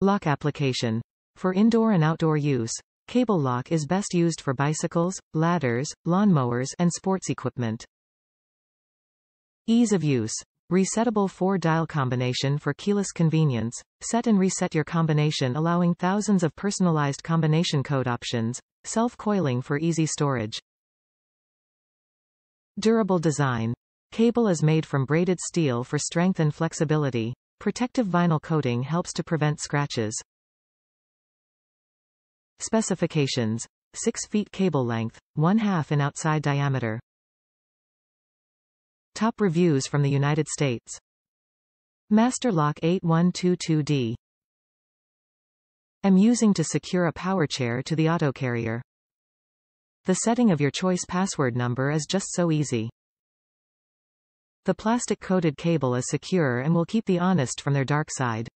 Lock application. For indoor and outdoor use, cable lock is best used for bicycles, ladders, lawnmowers and sports equipment. Ease of use. Resettable four-dial combination for keyless convenience. Set and reset your combination allowing thousands of personalized combination code options. Self-coiling for easy storage. Durable design. Cable is made from braided steel for strength and flexibility. Protective vinyl coating helps to prevent scratches. Specifications. 6 feet cable length, 1 half in outside diameter. Top reviews from the United States. Master Lock 8122D. Am using to secure a power chair to the auto carrier. The setting of your choice password number is just so easy. The plastic-coated cable is secure and will keep the honest from their dark side.